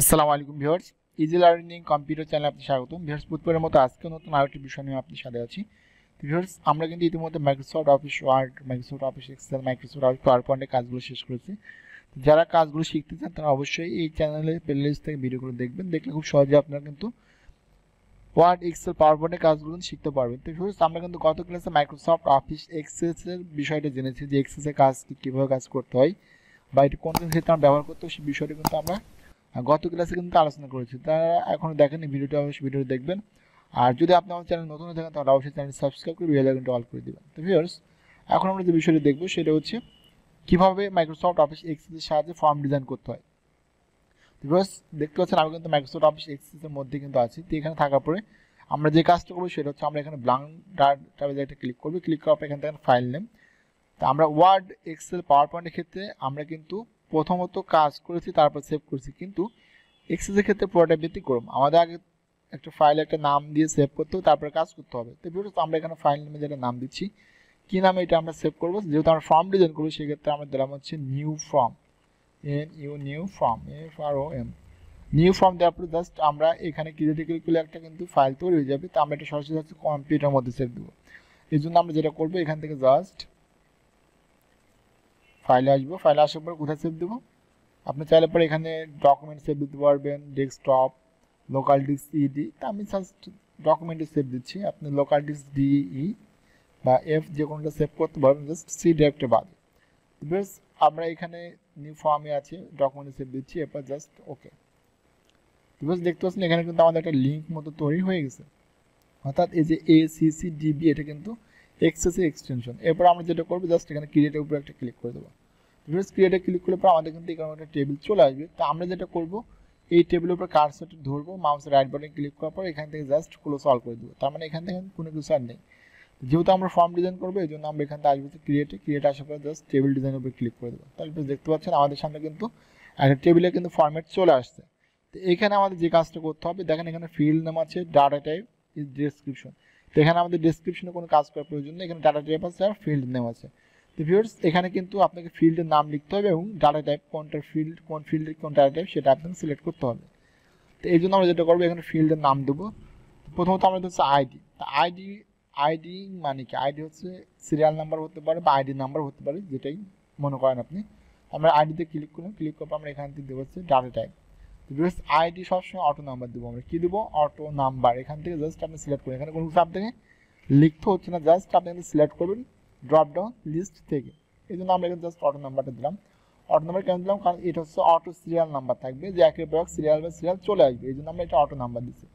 আসসালামু আলাইকুম viewers easy learning computer চ্যানেলে আপনি স্বাগতম। ভিউয়ার্স প্রতিবারের মতো আজকে নতুন আরেকটি বিষয় নিয়ে আপনার সাথে আছি। ভিউয়ার্স, আমরা কিন্তু ইতিমধ্যে Microsoft Office Word Microsoft Office Excel Microsoft Office পাওয়ার পয়েন্টের কাজগুলো শেষ করেছি। যারা কাজগুলো শিখতে চান, তারা অবশ্যই এই চ্যানেলে প্লেলিস্ট থেকে ভিডিওগুলো দেখবেন। দেখলে খুব সহজে আপনারা কিন্তু ওয়ার্ড এক্সেল পাওয়ার পয়েন্টের কাজগুলো শিখতে পারবেন। তো ভিউয়ার্স, আমরা কিন্তু গত ক্লাসে মাইক্রোসফট অফিস এক্সেসের বিষয়টা জেনেছি, যে এক্সেসের কাজ কীভাবে কাজ করতে হয়, বা এটা কোন ক্ষেত্রে আমরা ব্যবহার করতে সেই বিষয়টা কিন্তু আমরা গত ক্লাসে কিন্তু আলোচনা করেছি। তারা এখনও দেখেনি, ভিডিওটা অবশ্যই ভিডিও দেখবেন। আর যদি আপনি আমার চ্যানেল নতুন থাকেন, তাহলে অবশ্যই চ্যানেল সাবস্ক্রাইব করে বেল আইকনটা অল করে দেবেন। তো ভিউয়ার্স এখন আমরা যে বিষয়টি দেখব, সেটা হচ্ছে কীভাবে মাইক্রোসফট অফিস এক্সেসের সাহায্যে ফর্ম ডিজাইন করতে হয়। তো ভিউয়ার্স দেখতে পাচ্ছেন আমি কিন্তু মাইক্রোসফট অফিস এক্সেসের মধ্যে কিন্তু আছি। তো এখানে থাকার পরে আমরা যে কাজটা করব, সেটা হচ্ছে আমরা এখানে ব্লাঙ্ক ডাটাবেজে একটা ক্লিক করব। ক্লিক করার পর এখান থেকে ফাইল নেম তো আমরা ওয়ার্ড এক্সেল পাওয়ার পয়েন্টের ক্ষেত্রে আমরা কিন্তু প্রথমত কাজ করেছি, তারপর সেভ করেছি। কিন্তু এক্সেসের ক্ষেত্রে পুরোটা ব্যতিক্রম আমাদের আগে একটা ফাইল একটা নাম দিয়ে সেভ করতে হবে, তারপরে কাজ করতে হবে। তো ভিডিও আমরা এখানে ফাইল নামে যেটা নাম দিচ্ছি, কী নামে এটা আমরা সেভ করব? যেহেতু আমরা ফর্ম ডিজাইন করব, সেক্ষেত্রে আমরা দিলাম হচ্ছে new form N U new form F R O M new form দেওয়ার পরে জাস্ট আমরা এখানে ক্রিয়েটিক্যালি করলে একটা কিন্তু ফাইল তৈরি হয়ে যাবে। তো আমরা এটা সরাসরি হচ্ছে মধ্যে সেভ দেবো। এই জন্য আমরা যেটা করব, এখান থেকে জাস্ট ফাইলে আসব ফাইলে আসার পর কোথায় সেভ দেবো? আপনি চাইলে পরে এখানে ডকুমেন্ট সেভ দিতে পারবেন ডেস্কটপ লোকাল ডিস্ক ইডি তা আমি জাস্ট ডকুমেন্টে সেভ দিচ্ছি। আপনি লোকাল ডিস্ক ডিই বা এফ যে কোনোটা সেভ করতে পারবেন জাস্ট সি ডিরেক্টে বাদে। বেশ, আমরা এখানে নিউ ফর্মে আছে ডকুমেন্টে সেভ দিচ্ছি, এরপর জাস্ট ওকে বেশ, দেখতে পাচ্ছেন এখানে কিন্তু আমাদের একটা লিঙ্ক মতো তৈরি হয়ে গেছে। অর্থাৎ এই যে এ সি সি ডিবি এটা কিন্তু এক্সেসের এক্সটেনশন এরপর আমরা যেটা করব জাস্ট এখানে ক্রিয়েটের উপরে একটা ক্লিক করে দেবো। ভিউস ক্রিয়েটে ক্লিক করলে পর আমাদের কিন্তু এখানে একটা টেবিল চলে আসবে। তো আমরা যেটা করব, এই টেবিলের উপর কার্সারটা ধরবো মাউস রাইট বাটনে ক্লিক করার পর এখান থেকে জাস্ট ক্লোজ অল করে দেবো। তার মানে এখান থেকে কোনো কিছু আর নেই। যেহেতু আমরা ফর্ম ডিজাইন করব, এই জন্য আমরা এখান থেকে আসব ক্রিয়েটে ক্রিয়েট আসার পর জাস্ট টেবিল ডিজাইনের উপরে ক্লিক করে দেবো। তাহলে দেখতে পাচ্ছেন আমাদের সামনে কিন্তু একটা টেবিলে কিন্তু ফর্ম্যাট চলে আসছে। তো এখানে আমাদের যে কাজটা করতে হবে, দেখেন এখানে ফিল্ড নাম আছে ডাটা টাইপ ইজ ডেসক্রিপশন তো এখানে আমাদের ডেসক্রিপশনে কোনো কাজ করার প্রয়োজন নেই, এখানে ডাটা টাইপ আছে আর ফিল্ড নেম আছে। তো ভিউয়ার্স এখানে কিন্তু আপনাকে ফিল্ডের নাম লিখতে হবে এবং ডাটা টাইপ কোনটা ফিল্ড কোন ফিল্ডের কোন ডাটা টাইপ সেটা আপনাকে সিলেক্ট করতে হবে। তো এই জন্য আমরা যেটা করব, এখানে ফিল্ডের নাম দেবো। প্রথমত আমরা হচ্ছে আইডি আইডি আইডি মানে কি? আইডি হচ্ছে সিরিয়াল নাম্বার হতে পারে বা আইডি নাম্বার হতে পারে, যেটাই মনে করেন আপনি। আমরা আইডিতে ক্লিক করলাম ক্লিক পর আমরা এখান থেকে দেবো হচ্ছে ডাটা টাইপ ভিউয়ার্স আইডি সবসময় অটো নাম্বার দেবো আমরা। কী দেবো? অটো নাম্বার এখান থেকে জাস্ট আপনি সিলেক্ট করুন। এখানে কোনো কিছু আপনাকে লিখতে হচ্ছে না জাস্ট আপনি সিলেক্ট করবেন। ড্রপ ডাউন লিস্ট থেকে। এই জন্য আমরা এখানে জাস্ট অটো নাম্বারটা দিলাম। অটো নাম্বার কেন দিলাম? কারণ এটা হচ্ছে অটো সিরিয়াল নাম্বার থাকবে, যে একের পর সিরিয়াল বা সিরিয়াল চলে আসবে। এই জন্য আমরা এটা অটো নাম্বার দিচ্ছি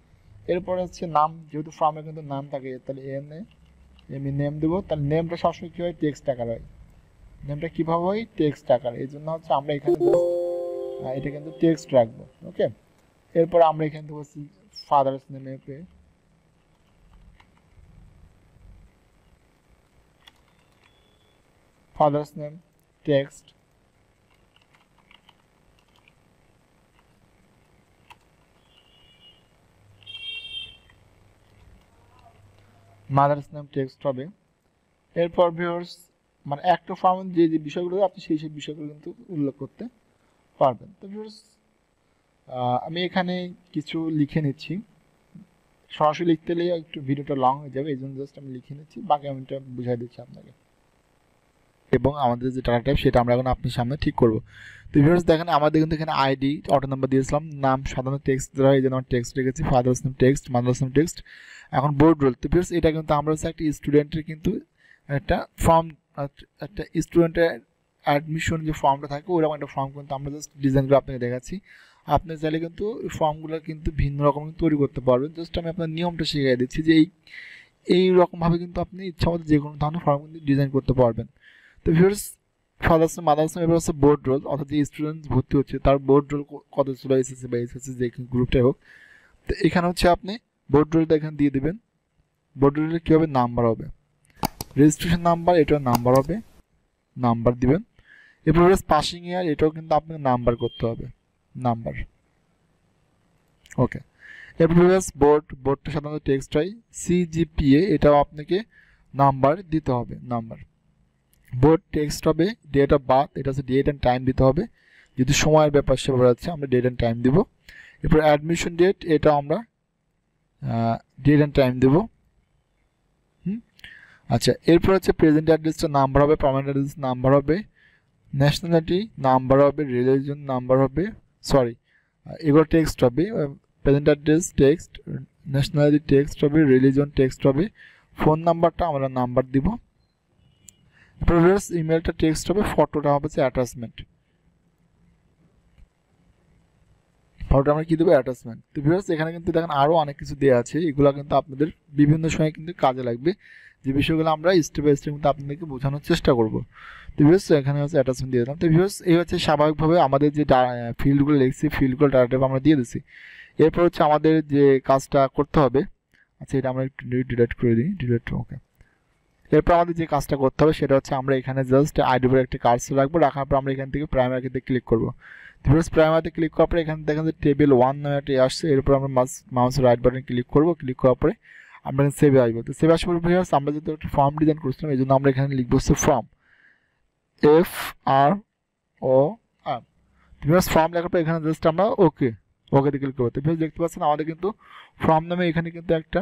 এরপরে হচ্ছে নাম, যেহেতু ফর্মে কিন্তু নাম থাকে, তাহলে এন এমনি নেম দেবো। তাহলে নেমটা সবসময় কী হয়? টেক্সট আকার হয়। নেমটা কীভাবে হয়? টেক্সট আকার। এই জন্য হচ্ছে আমরা এখানে এটা কিন্তু টেক্সট রাখব। ওকে এরপর আমরা এখান থেকে হচ্ছে ফাদার্স নেমে পেয়ে father's name, text. Mother's name text হবে। এরপর ভিউয়ার্স মানে একটা ফর্ম যে যে বিষয়গুলো আপনি সেই সেই বিষয়গুলো কিন্তু উল্লেখ করতে পারবেন। তো ভিউয়ার্স আমি এখানে কিছু লিখে নিচ্ছি। সরাসরি লিখতে গেলে একটু ভিডিওটা লং হয়ে যাবে, এই জন্য জাস্ট আমি লিখে নিচ্ছি। বাকি আমি এটা বুঝাই দিচ্ছি আপনাকে। এবং আমাদের যে ডাটা টাইপ সেটা আমরা এখন আপনার সামনে ঠিক করব। তো ভিউয়ার্স দেখেন, আমাদের কিন্তু এখানে আইডি অটো নাম্বার দিয়েছিলাম, নাম, সাধারণ টেক্সট দেওয়া এই জন্য টেক্সট রেখেছি father's name text mother's name text এখন বোর্ড রোল তো ভিউয়ার্স এটা কিন্তু আমরা হচ্ছে একটা স্টুডেন্টের কিন্তু একটা ফর্ম একটা স্টুডেন্টের অ্যাডমিশন যে ফর্মটা থাকে, ওরকম একটা ফর্ম কিন্তু আমরা জাস্ট ডিজাইনগুলো আপনাকে দেখাচ্ছি। আপনি চাইলে কিন্তু ফর্মগুলো কিন্তু ভিন্ন রকম তৈরি করতে পারবেন। জাস্ট আমি আপনার নিয়মটা শিখিয়ে দিচ্ছি যে এই এই রকমভাবে কিন্তু আপনি ইচ্ছা মতো যে কোনো ধরনের ফর্ম কিন্তু ডিজাইন করতে পারবেন। তো ভিউয়ার্স ফাদার্স মাদার্স এবার হচ্ছে বোর্ড রোল অর্থাৎ যে স্টুডেন্ট ভর্তি হচ্ছে, তার বোর্ড রোল কত ছিল এসএসসি বা এসএসসি যে গ্রুপটাই হোক। তো এখানে হচ্ছে আপনি বোর্ড রোলটা এখানে দিয়ে দেবেন। বোর্ড রোলে কী হবে নাম্বার হবে? রেজিস্ট্রেশন নাম্বার এটাও নাম্বার হবে। নাম্বার দিবেন। এরপর পাসিং ইয়ার এটাও কিন্তু আপনাকে নাম্বার করতে হবে। নাম্বার ওকে এরপর বোর্ড বোর্ডটা সাধারণত টেক্সট হয়। সিজিপিএ এটাও আপনাকে নাম্বার দিতে হবে। নাম্বার বোর্ড টেক্সট হবে ডেট অফ বার্থ এটা হচ্ছে ডেট অ্যান্ড টাইম দিতে হবে। যদি সময়ের ব্যাপার সেবার আছে, আমরা ডেট অ্যান্ড টাইম দেবো। এরপর অ্যাডমিশন ডেট এটা আমরা ডেট অ্যান্ড টাইম দেবো। হুম? আচ্ছা এরপর হচ্ছে প্রেজেন্ট অ্যাড্রেসটা নাম্বার হবে পারমানেন্ট অ্যাড্রেস নাম্বার হবে ন্যাশনালিটি নাম্বার হবে রিলিজন নাম্বার হবে সরি এগুলো টেক্সট হবে present address text nationality text হবে রিলিজন টেক্সট হবে ফোন নাম্বারটা আমরা নাম্বার দিব। এরপর ইমেলটা টেক্সট হবে ফটোটা হবে অ্যাটাচমেন্ট ফটোটা আমরা কী দেবো? অ্যাটাচমেন্ট তো ভিউয়ার্স এখানে কিন্তু দেখেন আরও অনেক কিছু দেওয়া আছে। এগুলো কিন্তু আপনাদের বিভিন্ন সময় কিন্তু কাজে লাগবে। যে বিষয়গুলো আমরা স্টেপ বাই স্টেপ কিন্তু আপনাদেরকে বোঝানোর চেষ্টা করব। তো ভিউয়ার্স এখানে হচ্ছে অ্যাটাচমেন্ট দিয়ে দিলাম। তো ভিউয়ার্স এই হচ্ছে স্বাভাবিকভাবে আমাদের যে ফিল্ডগুলো লিখছি ফিল্ডগুলো ডাটা আমরা দিয়ে দিচ্ছি এরপর হচ্ছে আমাদের যে কাজটা করতে হবে আচ্ছা এটা আমরা একটু ডিলেট করে দিই। ডিলেট ওকে এরপর আমাদের যে কাজটা করতে হবে সেটা হচ্ছে আমরা এখানে জাস্ট আইডি উপরে একটা কাজ রাখব, রাখার পর আমরা এখান থেকে প্রাইমারিতে ক্লিক করব। ভিউয়ার্স প্রাইমারিতে ক্লিক করার পরে এখানে দেখেন যে টেবিল ওয়ান নামে একটা আসছে, এরপর আমরা মাউস রাইট বাটন ক্লিক করব ক্লিক করার পরে আমরা সেভে আসব। তো সেভে আসার পরে ভিউয়ার্স আমরা যেহেতু একটা ফর্ম ডিজাইন করছিলাম, এই জন্য আমরা এখানে লিখব হচ্ছে form F R O R viewers form লেখার পর এখানে জাস্ট আমরা ওকে ওকেতে ক্লিক করব। তো ভিউয়ার্স দেখতে পাচ্ছেন আমাদের কিন্তু ফর্ম নামে এখানে কিন্তু একটা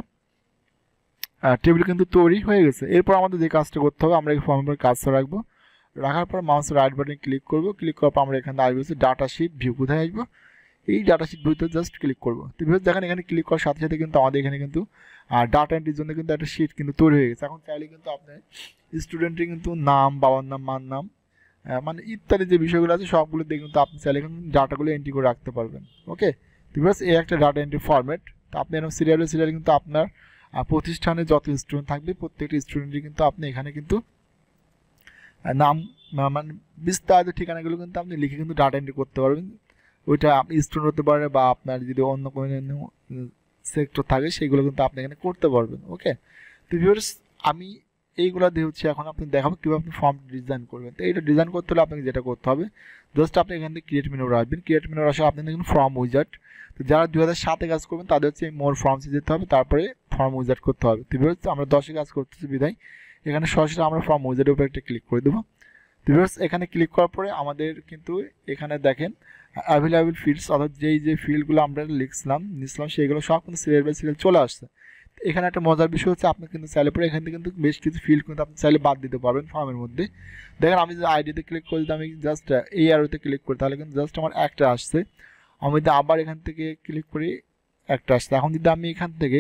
টেবিল কিন্তু তৈরি হয়ে গেছে। এরপর আমাদের যে কাজটা করতে হবে, আমরা এই ফর্মের কাজটা রাখব। রাখার পর মাউস রাইট বাটনে ক্লিক করব। ক্লিক করার পর আমরা এখানে আসব হচ্ছে ডাটা শিট ভিউ কোথায় আসব? এই ডাটা শিট ভিউতে জাস্ট ক্লিক করব। তো ভিউ দেখেন, এখানে ক্লিক করার সাথে সাথে কিন্তু আমাদের এখানে কিন্তু ডাটা এন্ট্রির জন্য কিন্তু একটা শিট কিন্তু তৈরি হয়ে গেছে। এখন চাইলে কিন্তু আপনার স্টুডেন্টের কিন্তু নাম, বাবার নাম, মার নাম মানে ইত্যাদি যে বিষয়গুলো আছে সবগুলো দিয়ে কিন্তু আপনি চাইলে কিন্তু ডাটাগুলো এন্ট্রি করে রাখতে পারবেন। ওকে তো এই একটা ডাটা এন্ট্রি ফরম্যাট তো আপনি এরকম সিরিয়ালে সিরিয়াল কিন্তু আপনার প্রতিষ্ঠানে যত স্টুডেন্ট থাকবে, প্রত্যেকটি স্টুডেন্টই কিন্তু আপনি এখানে কিন্তু নাম মানে বিস্তারিত ঠিকানাগুলো কিন্তু আপনি লিখে কিন্তু ডাটা এন্ট্রি করতে পারবেন। ওইটা আপনি স্টুডেন্ট হতে পারে বা আপনার যদি অন্য কোনো সেক্টর থাকে, সেগুলো কিন্তু আপনি এখানে করতে পারবেন ওকে তো ভিউয়ার্স আমি এইগুলো দিয়ে হচ্ছে এখন আপনি দেখাবো কীভাবে আপনি ফর্ম ডিজাইন করবেন। তো এইটা ডিজাইন করতে হলে আপনাকে যেটা করতে হবে জাস্ট আপনি এখান থেকে ক্রিয়েট মেনুর আসবেন ক্রিয়েট মেনুর আসলে আপনি দেখুন ফর্ম উইজার্ট তো যারা দু হাজার সাতে কাজ করবেন, তাদের হচ্ছে মোর ফর্মসে যেতে হবে, তারপরে ফর্ম উইজার্ট করতে হবে। তো ভিউয়ার্স আমরা দশে কাজ করতেছি বিদায়। এখানে সরাসরি আমরা ফর্ম উইজার্টের উপরে একটা ক্লিক করে দেবো। ভিউয়ার্স এখানে ক্লিক করার পরে আমাদের কিন্তু এখানে দেখেন অ্যাভেলেবেল ফিল্ডস অর্থাৎ যেই যে ফিল্ডগুলো আমরা লিখছিলাম, নিছিলাম সেইগুলো সব কিন্তু সিরিয়াল বাই সিরিয়াল চলে আসছে। এখানে একটা মজার বিষয় হচ্ছে আপনি কিন্তু চাইলে পরে এখান থেকে কিন্তু বেশ কিছু ফিল্ড কিন্তু আপনি চাইলে বাদ দিতে পারবেন ফর্মের মধ্যে। দেখেন আমি যদি আইডিতে ক্লিক করি আমি জাস্ট এই আরোতে ক্লিক করি, তাহলে কিন্তু জাস্ট আমার একটা আসছে। আমি যদি আবার এখান থেকে ক্লিক করি, একটা আসছে। এখন যদি আমি এখান থেকে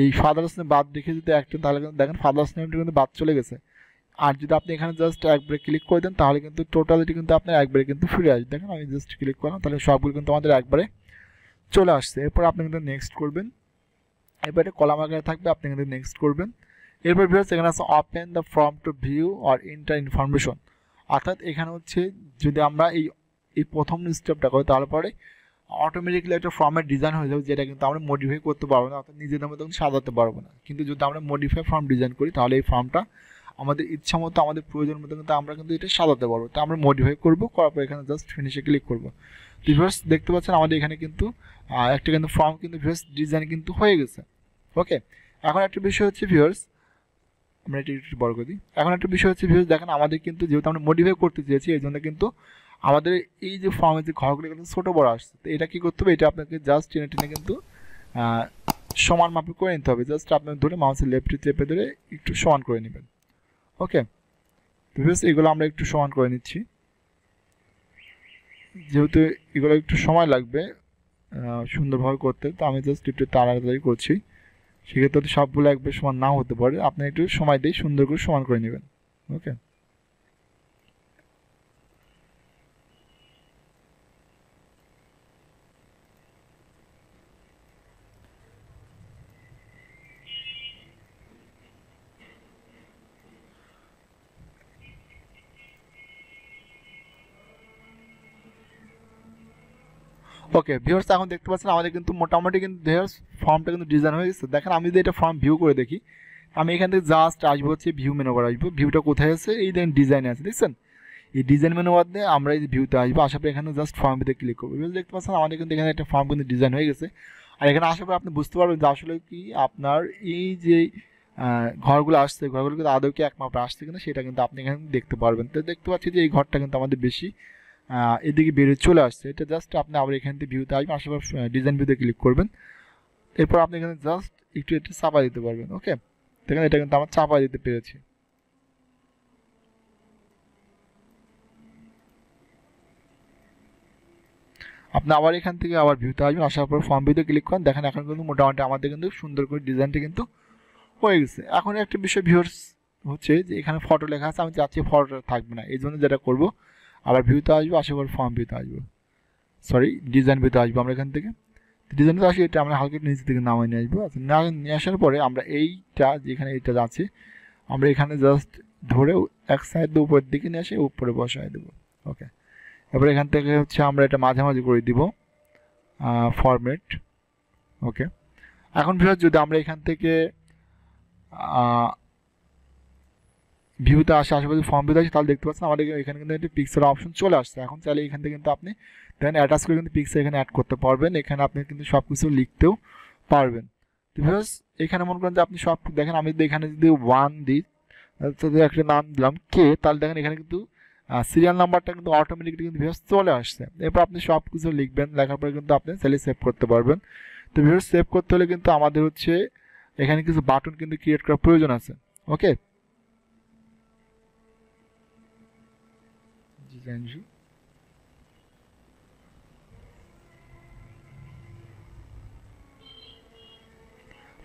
এই ফাদার্স নেম বাদ রেখে যদি একটা, তাহলে কিন্তু দেখেন ফাদার্স নেমটা কিন্তু বাদ চলে গেছে। আর যদি আপনি এখানে জাস্ট একবারে ক্লিক করে দেন, তাহলে কিন্তু টোটালিটি কিন্তু আপনার একবারে কিন্তু ফিরে আসবে। দেখেন আমি জাস্ট ক্লিক করলাম, তাহলে সবগুলো কিন্তু আমাদের একবারে চলে আসছে। এরপর আপনি কিন্তু নেক্সট করবেন। এটা কলাম আকারে থাকবে, আপনি কিন্তু নেক্সট করবেন। এরপর ভিউয়ার্স এখানে আছে open the form to view or enter information অর্থাৎ এখানে হচ্ছে যদি আমরা এই এই প্রথম স্টেপটা করি তারপরে পরে অটোমেটিকলি একটা ফর্মের ডিজাইন হয়ে যাবে, যেটা কিন্তু আমরা মডিফাই করতে পারব না, অর্থাৎ নিজেদের মতো সাজাতে পারব না। কিন্তু যদি আমরা মডিফাই ফর্ম ডিজাইন করি, তাহলে এই ফর্মটা আমাদের ইচ্ছা মতো, আমাদের প্রয়োজন মতো কিন্তু আমরা কিন্তু এটা সাজাতে পারব। তো আমরা মডিফাই করব, করার পর এখানে জাস্ট ফিনিশে ক্লিক করব। ভিভার্স দেখতে পাচ্ছেন আমাদের এখানে কিন্তু একটা কিন্তু ফর্ম কিন্তু ভিভার্স ডিজাইন কিন্তু হয়ে গেছে। ওকে এখন একটা বিষয় হচ্ছে ভিউয়ার্স আমরা এটি একটু বড় করে দিই। এখন একটা বিষয় হচ্ছে ভিউয়ার্স দেখেন আমাদের কিন্তু যেহেতু আমরা মডিফাই করতে চেয়েছি, এই জন্য কিন্তু আমাদের এই যে ফর্মের যে ঘরগুলো কিন্তু ছোটো বড় আসছে। তো এটা কী করতে হবে? এটা আপনাকে জাস্ট টেনে টেনে কিন্তু সমান মাপে করে নিতে হবে। জাস্ট আপনার ধরে মাউসের লেফটে চেপে ধরে একটু সমান করে নেবেন। ওকে ভিউয়ার্স এগুলো আমরা একটু সমান করে নিচ্ছি। যেহেতু এগুলো একটু সময় লাগবে সুন্দরভাবে করতে, তো আমি জাস্ট একটু তাড়াতাড়ি করছি। সেক্ষেত্রে সবগুলো একবার সমান নাও হতে পারে। আপনি একটু সময় দিয়ে সুন্দর করে সমান করে নেবেন। ওকে ওকে ভিউয়ার্স এখন দেখতে পাচ্ছেন আমাদের কিন্তু মোটামুটি কিন্তু ভিউয়ার্স ফর্মটা কিন্তু ডিজাইন হয়ে গেছে। দেখেন, আমি যদি এটা ফর্ম ভিউ করে দেখি, আমি এখান থেকে জাস্ট আসব হচ্ছে ভিউ মেনু বার আসব। ভিউটা কোথায় আছে? এই দেখেন ডিজাইনে আছে, দেখছেন? এই ডিজাইন মেনু বাদে আমরা এই ভিউতে আসব। আসার পর এখানে জাস্ট ফর্ম ভিতরে ক্লিক করব। দেখতে পাচ্ছেন, আমাদের কিন্তু এখানে একটা ফর্ম কিন্তু ডিজাইন হয়ে গেছে। আর এখানে আসার পর আপনি বুঝতে পারবেন যে আসলে কি আপনার এই যে ঘরগুলো আসছে, ঘরগুলো কিন্তু আদৌ কি এক মাপে আসছে কিনা, সেটা কিন্তু আপনি এখানে দেখতে পারবেন। তো দেখতে পাচ্ছি যে এই ঘরটা কিন্তু আমাদের বেশি এদিকে বেরিয়ে চলে আসছে। এটা জাস্ট আপনি আবার এখান থেকে ভিউতে আসবেন পর ডিজাইন ভিউতে ক্লিক করবেন। এরপর আপনি এখানে জাস্ট একটু একটু চাপা দিতে পারবেন ওকে দেখেন এটা কিন্তু আমার চাপা দিতে পেরেছি। আপনি আবার এখান থেকে আবার ভিউতে আসবেন, আসার পর ফর্ম ভিউতে ক্লিক করেন। দেখেন এখন কিন্তু মোটামুটি আমাদের কিন্তু সুন্দর করে ডিজাইনটা কিন্তু হয়ে গেছে। এখন একটা বিষয় ভিউর্স হচ্ছে যে এখানে ফটো লেখা আছে, আমি চাচ্ছি ফটো থাকবে না। এই জন্য যেটা করব আবার ভিউতে আসব আসার ফর্ম ভিউতে আসব। সরি ডিজাইন ভিউতে আসব আমরা এখান থেকে। ডিজাইন ভিউতে আসি এটা আমরা হালকা নিচে থেকে নামিয়ে নিয়ে আসব। আচ্ছা না, নিয়ে আসার পরে আমরা এইটা, যেখানে এইটা আছে আমরা এখানে জাস্ট ধরে এক সাইড উপরের দিকে নিয়ে আসে উপরে বসায় দেবো। ওকে এবার এখান থেকে হচ্ছে আমরা এটা মাঝামাঝি করে দিব ফরম্যাট ওকে এখন ভিউয়ার যদি আমরা এখান থেকে ভিউতে আসে, আশেপাশে ফর্ম ভিউতে আসে, তাহলে দেখতে পাচ্ছেন আমাদের এখানে কিন্তু একটি পিক্সেল অপশন চলে আসছে। এখন চাইলে এখান থেকে কিন্তু আপনি দেন অ্যাটাচ করে কিন্তু পিক্সেল এখানে অ্যাড করতে পারবেন। এখানে আপনি কিন্তু সব কিছু লিখতেও পারবেন। তো ভিউয়ার্স এখানে মনে করেন যে আপনি সব দেখেন, আমি যদি এখানে যদি ওয়ান দিই যদি একটা নাম দিলাম কে তাহলে দেখেন এখানে কিন্তু সিরিয়াল নাম্বারটা কিন্তু অটোমেটিকলি কিন্তু ভিউয়ার্স চলে আসছে। এরপর আপনি সব কিছু লিখবেন, লেখার পরে কিন্তু আপনি চাইলে সেভ করতে পারবেন। তো ভিউয়ার্স সেভ করতে হলে কিন্তু আমাদের হচ্ছে, এখানে কিছু বাটন কিন্তু ক্রিয়েট করার প্রয়োজন আছে। ওকে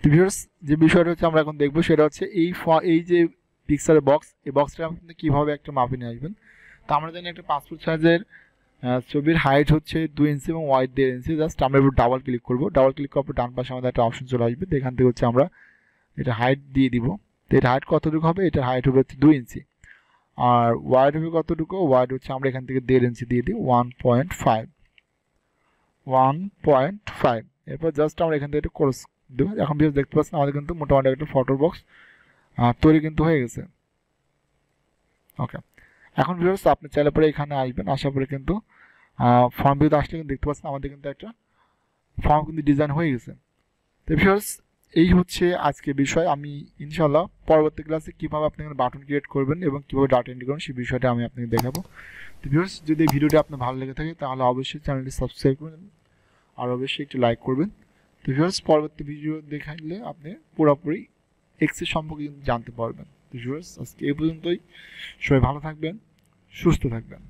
ভিউয়ার্স যে বিষয়টা হচ্ছে আমরা এখন দেখব, সেটা হচ্ছে এই এই যে পিক্সারের বক্স এই বক্সটা আপনি কীভাবে একটা মাপে নিয়ে আসবেন? তো আমরা জানি একটা পাসপোর্ট সাইজের ছবির হাইট হচ্ছে দুই ইঞ্চি এবং ওয়াইড দেড় ইঞ্চি জাস্ট আমরা এবার ডাবল ক্লিক করব। ডাবল ক্লিক করার পর ডান পাশে আমাদের একটা অপশন চলে আসবে। এখান থেকে হচ্ছে আমরা এটা হাইট দিয়ে দিব। তো এটা হাইট কতটুকু হবে? এটার হাইট হবে হচ্ছে দুই ইঞ্চি আর ওয়াইড হবে কতটুকু? ওয়াইড হচ্ছে আমরা এখান থেকে দেড় ইঞ্চি দিয়ে দিই one point five one point five এরপর জাস্ট আমরা এখান থেকে একটু কোর্স দেবো। এখন ভিউজ দেখতে পাচ্ছেন, আমাদের কিন্তু মোটামুটি একটা ফটো বক্স তৈরি কিন্তু হয়ে গেছে। ওকে এখন ভিউয়ার্স আপনি চাইলে পরে এখানে আসবেন, আসার পরে কিন্তু ফর্ম ভিউতে আসলে কিন্তু দেখতে পাচ্ছেন, আমাদের কিন্তু একটা ফর্ম কিন্তু ডিজাইন হয়ে গেছে। তো ভিউয়ার্স এই হচ্ছে আজকে বিষয়। আমি ইনশাল্লাহ পরবর্তী ক্লাসে কীভাবে আপনি বাটন ক্রিয়েট করবেন এবং কীভাবে ডাটা এন্ট্রি করবেন, সেই বিষয়টা আমি আপনাকে দেখাবো। তো ভিউয়ার্স যদি ভিডিওটি আপনার ভালো লেগে থাকে, তাহলে অবশ্যই চ্যানেলটি সাবস্ক্রাইব করবেন আর অবশ্যই একটু লাইক করবেন। তো ভিউয়ার্স পরবর্তী ভিডিও দেখালে আপনি পুরোপুরি এক্সের সম্পর্কে জানতে পারবেন। তো ভিউয়ার্স আজকে এই পর্যন্তই। সবাই ভালো থাকবেন, সুস্থ থাকবেন।